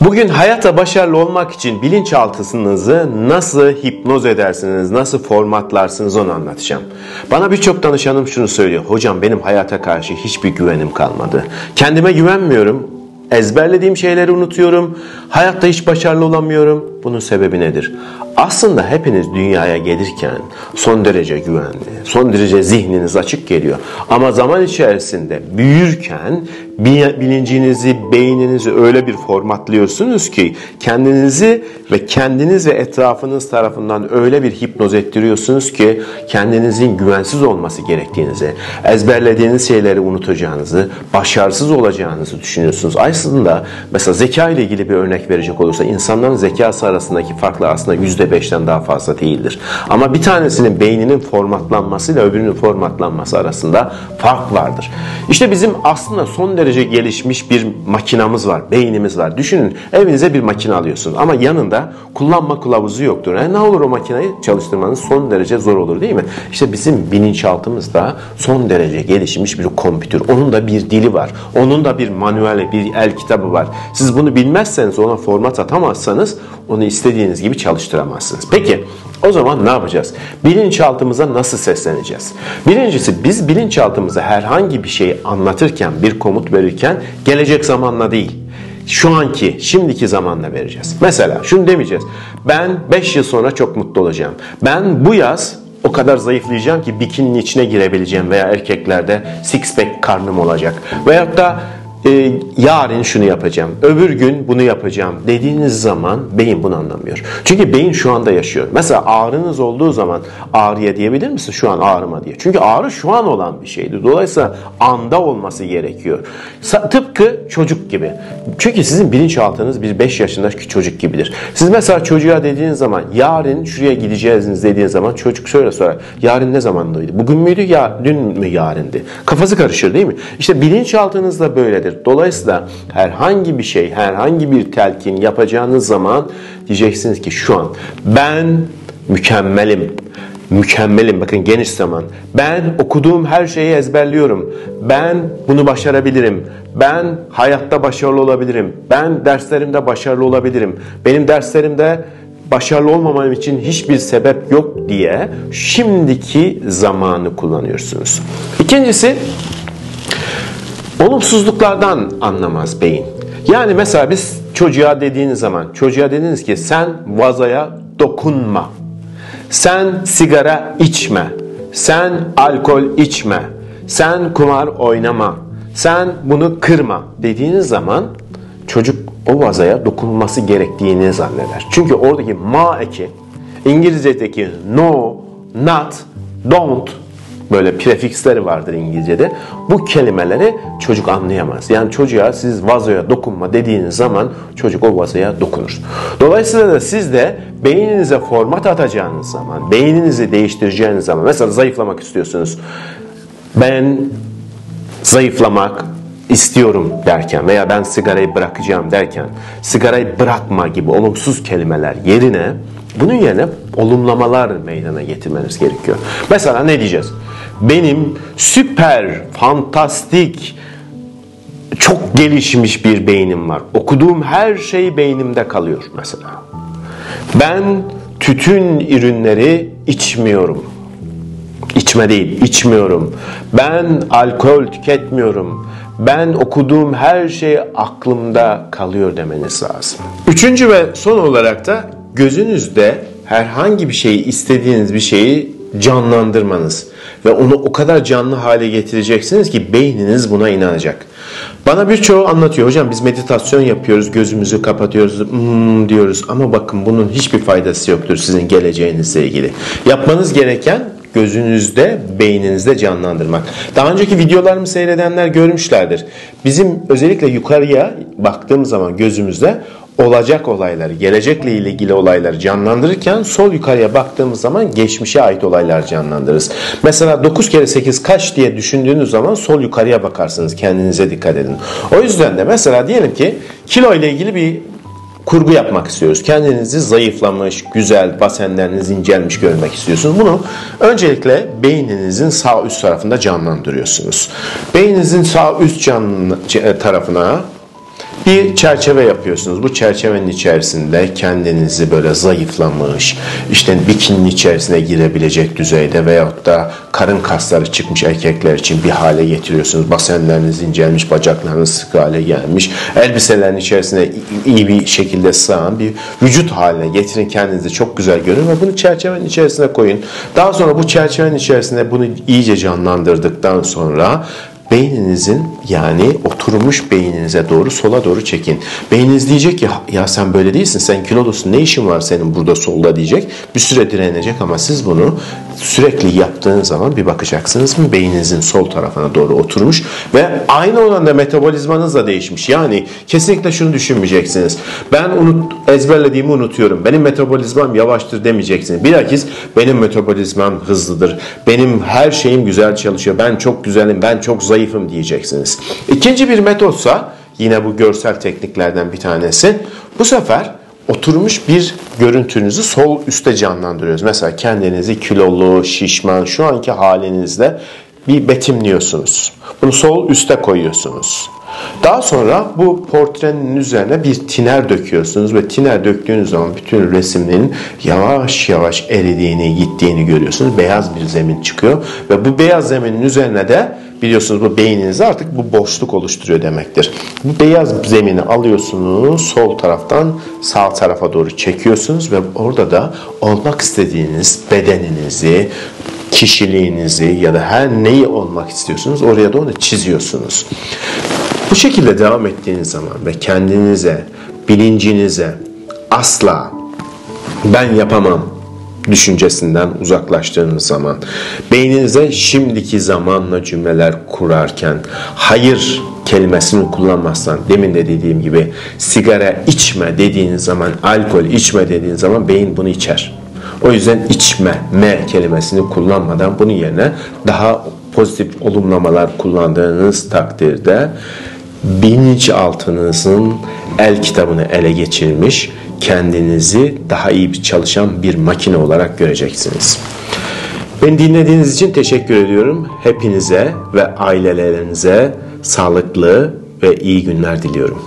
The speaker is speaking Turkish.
Bugün hayatta başarılı olmak için bilinçaltınızı nasıl hipnoz edersiniz, nasıl formatlarsınız onu anlatacağım. Bana birçok danışanım şunu söylüyor. Hocam benim hayata karşı hiçbir güvenim kalmadı. Kendime güvenmiyorum. Ezberlediğim şeyleri unutuyorum. Hayatta hiç başarılı olamıyorum. Bunun sebebi nedir? Aslında hepiniz dünyaya gelirken son derece güvenli, son derece zihniniz açık geliyor. Ama zaman içerisinde büyürken bilincinizi, beyninizi öyle bir formatlıyorsunuz ki kendinizi ve kendiniz ve etrafınız tarafından öyle bir hipnoz ettiriyorsunuz ki kendinizin güvensiz olması gerektiğinizi, ezberlediğiniz şeyleri unutacağınızı, başarısız olacağınızı düşünüyorsunuz. Aslında mesela zeka ile ilgili bir örnek verecek olursa insanların zekası arasındaki farklar aslında %5'ten daha fazla değildir. Ama bir tanesinin beyninin formatlanmasıyla öbürünün formatlanması arasında fark vardır. İşte bizim aslında son derece gelişmiş bir makinamız var, beynimiz var. Düşünün evinize bir makine alıyorsunuz ama yanında kullanma kılavuzu yoktur. Yani ne olur o makineyi çalıştırmanız son derece zor olur değil mi? İşte bizim bilinçaltımızda son derece gelişmiş bir kompütür. Onun da bir dili var. Onun da bir manuel, bir el kitabı var. Siz bunu bilmezseniz ona format atamazsanız onu istediğiniz gibi çalıştıramazsınız. Peki o zaman ne yapacağız? Bilinçaltımıza nasıl sesleneceğiz? Birincisi biz bilinçaltımıza herhangi bir şeyi anlatırken, bir komut verirken gelecek zamanla değil, şu anki, şimdiki zamanla vereceğiz. Mesela şunu demeyeceğiz. Ben 5 yıl sonra çok mutlu olacağım. Ben bu yaz o kadar zayıflayacağım ki bikininin içine girebileceğim veya erkeklerde six pack karnım olacak. Veyahut da e, yarın şunu yapacağım, öbür gün bunu yapacağım dediğiniz zaman beyin bunu anlamıyor. Çünkü beyin şu anda yaşıyor. Mesela ağrınız olduğu zaman ağrıya diyebilir misin şu an ağrıma diye. Çünkü ağrı şu an olan bir şeydi. Dolayısıyla anda olması gerekiyor. Tıpkı çocuk gibi. Çünkü sizin bilinçaltınız bir 5 yaşındaki çocuk gibidir. Siz mesela çocuğa dediğiniz zaman yarın şuraya gideceğiz dediğiniz zaman çocuk şöyle sorar. Yarın ne zamandaydı? Bugün müydü ya dün mü yarındı? Kafası karışır değil mi? İşte bilinçaltınız da böyledir. Dolayısıyla herhangi bir şey, herhangi bir telkin yapacağınız zaman diyeceksiniz ki şu an ben mükemmelim. Mükemmelim bakın geniş zaman. Ben okuduğum her şeyi ezberliyorum. Ben bunu başarabilirim. Ben hayatta başarılı olabilirim. Ben derslerimde başarılı olabilirim. Benim derslerimde başarılı olmamam için hiçbir sebep yok diye şimdiki zamanı kullanıyorsunuz. İkincisi Olumsuzluklardan anlamaz beyin. Yani mesela biz çocuğa dediğiniz zaman, çocuğa dediniz ki sen vazaya dokunma. Sen sigara içme. Sen alkol içme. Sen kumar oynama. Sen bunu kırma dediğiniz zaman çocuk o vazaya dokunması gerektiğini zanneder. Çünkü oradaki ma eki İngilizce'deki no, not, don't böyle prefiksleri vardır İngilizce'de. Bu kelimeleri çocuk anlayamaz. Yani çocuğa siz vazoya dokunma dediğiniz zaman çocuk o vazoya dokunur. Dolayısıyla da siz de beyninize format atacağınız zaman, beyninizi değiştireceğiniz zaman mesela zayıflamak istiyorsunuz. Ben zayıflamak istiyorum derken veya ben sigarayı bırakacağım derken sigarayı bırakma gibi olumsuz kelimeler yerine bunun yerine olumlamalar meydana getirmeniz gerekiyor. Mesela ne diyeceğiz? Benim süper, fantastik, çok gelişmiş bir beynim var. Okuduğum her şey beynimde kalıyor mesela. Ben tütün ürünleri içmiyorum. İçme değil, içmiyorum. Ben alkol tüketmiyorum. Ben okuduğum her şey aklımda kalıyor demeniz lazım. Üçüncü ve son olarak da gözünüzde herhangi bir şeyi istediğiniz bir şeyi canlandırmanız ve onu o kadar canlı hale getireceksiniz ki beyniniz buna inanacak. Bana birçoğu anlatıyor hocam biz meditasyon yapıyoruz gözümüzü kapatıyoruz hmm, diyoruz ama bakın bunun hiçbir faydası yoktur sizin geleceğinizle ilgili. Yapmanız gereken gözünüzde, beyninizde canlandırmak. Daha önceki videolarımı seyredenler görmüşlerdir. Bizim özellikle yukarıya baktığım zaman gözümüzde olacak olayları, gelecekle ilgili olayları canlandırırken sol yukarıya baktığımız zaman geçmişe ait olaylar canlandırırız. Mesela 9 kere 8 kaç diye düşündüğünüz zaman sol yukarıya bakarsınız. Kendinize dikkat edin. O yüzden de mesela diyelim ki kilo ile ilgili bir kurgu yapmak istiyoruz. Kendinizi zayıflamış, güzel, basenleriniz incelmiş görmek istiyorsunuz. Bunu öncelikle beyninizin sağ üst tarafında canlandırıyorsunuz. Beyninizin sağ üst can tarafına bir çerçeve yapıyorsunuz. Bu çerçevenin içerisinde kendinizi böyle zayıflamış, işte bikinin içerisine girebilecek düzeyde veyahut da karın kasları çıkmış erkekler için bir hale getiriyorsunuz. Basenleriniz incelmiş, bacaklarınız sık hale gelmiş. Elbiselerin içerisine iyi bir şekilde sığan bir vücut haline getirin kendinizi çok güzel görün ve bunu çerçevenin içerisine koyun. Daha sonra bu çerçevenin içerisinde bunu iyice canlandırdıktan sonra beyninizin yani oturmuş beyninize doğru sola doğru çekin. Beyniniz diyecek ki ya sen böyle değilsin sen kilolusun ne işin var senin burada solda diyecek. Bir süre direnecek ama siz bunu sürekli yaptığınız zaman bir bakacaksınız mı beyninizin sol tarafına doğru oturmuş ve aynı oranda metabolizmanız da değişmiş. Yani kesinlikle şunu düşünmeyeceksiniz. Ben unut, ezberlediğimi unutuyorum. Benim metabolizmam yavaştır demeyeceksiniz. Bilakis benim metabolizmam hızlıdır. Benim her şeyim güzel çalışıyor. Ben çok güzelim, ben çok zayıfım diyeceksiniz. İkinci bir metotsa yine bu görsel tekniklerden bir tanesi. Bu sefer oturmuş bir görüntünüzü sol üstte canlandırıyoruz. Mesela kendinizi kilolu, şişman, şu anki halinizle bir betimliyorsunuz. Bunu sol üste koyuyorsunuz. Daha sonra bu portrenin üzerine bir tiner döküyorsunuz ve tiner döktüğünüz zaman bütün resimlerin yavaş yavaş eridiğini, gittiğini görüyorsunuz. Beyaz bir zemin çıkıyor ve bu beyaz zeminin üzerine de biliyorsunuz bu beyniniz artık bu boşluk oluşturuyor demektir. Bu beyaz zemini alıyorsunuz sol taraftan sağ tarafa doğru çekiyorsunuz ve orada da olmak istediğiniz bedeninizi, kişiliğinizi ya da her neyi olmak istiyorsunuz oraya da onu çiziyorsunuz. Bu şekilde devam ettiğiniz zaman ve kendinize, bilincinize asla ben yapamam düşüncesinden uzaklaştığınız zaman, beyninize şimdiki zamanla cümleler kurarken, hayır kelimesini kullanmazsan, demin de dediğim gibi sigara içme dediğiniz zaman, alkol içme dediğiniz zaman beyin bunu içer. O yüzden içme, me kelimesini kullanmadan bunun yerine daha pozitif olumlamalar kullandığınız takdirde bilinçaltınızın el kitabını ele geçirmiş, kendinizi daha iyi bir çalışan bir makine olarak göreceksiniz. Beni dinlediğiniz için teşekkür ediyorum. Hepinize ve ailelerinize sağlıklı ve iyi günler diliyorum.